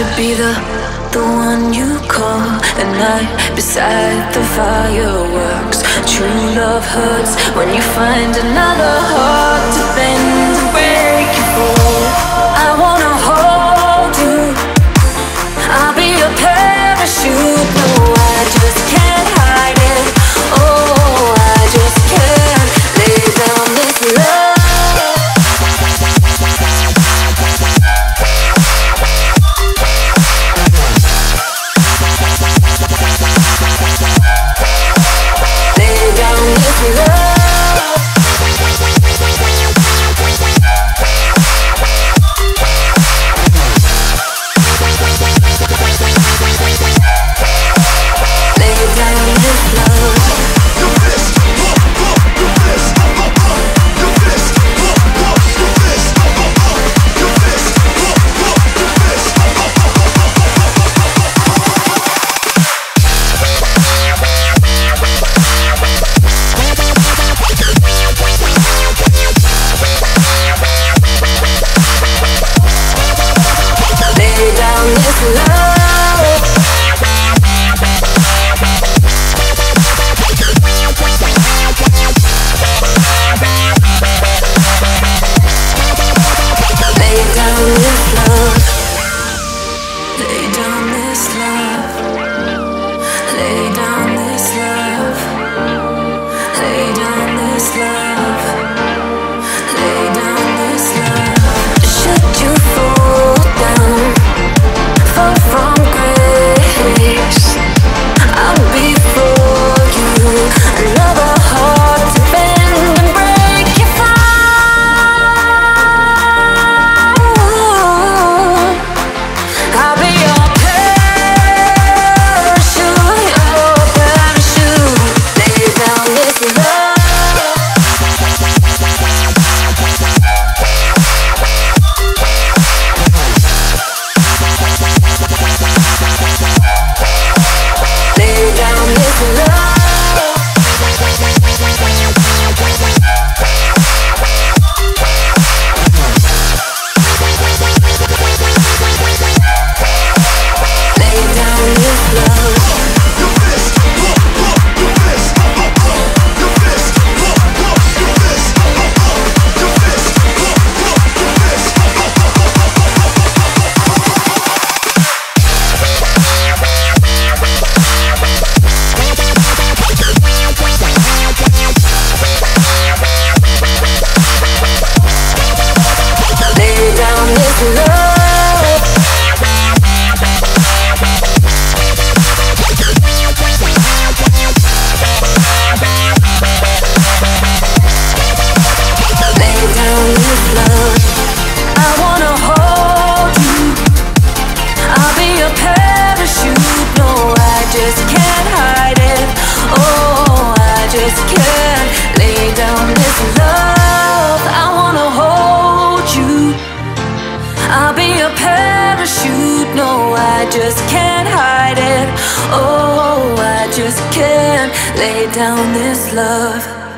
should be the the one you call at night beside the fireworks. True love hurts when you find another heart. parachute. No, I just can't hide it. Oh, I just can't lay down this love.